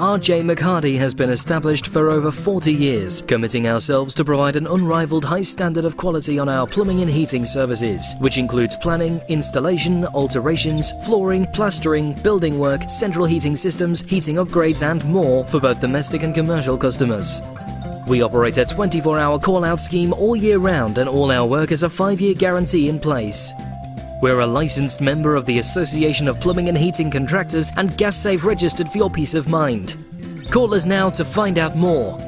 RJ McHardy has been established for over 40 years, committing ourselves to provide an unrivaled high standard of quality on our plumbing and heating services, which includes planning, installation, alterations, flooring, plastering, building work, central heating systems, heating upgrades, and more for both domestic and commercial customers. We operate a 24 hour call out scheme all year round, and all our work has a 5 year guarantee in place. We're a licensed member of the Association of Plumbing and Heating Contractors and Gas Safe registered for your peace of mind. Call us now to find out more